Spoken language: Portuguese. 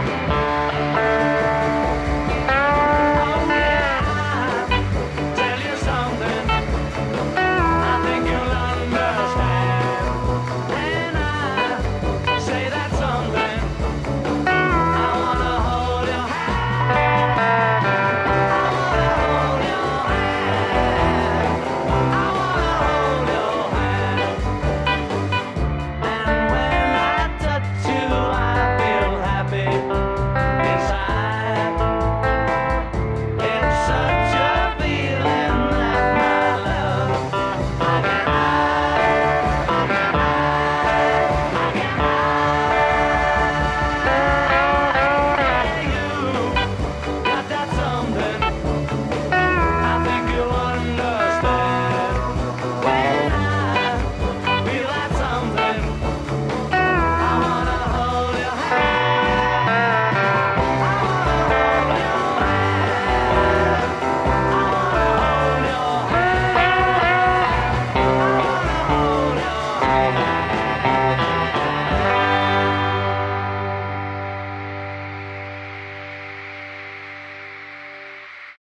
Música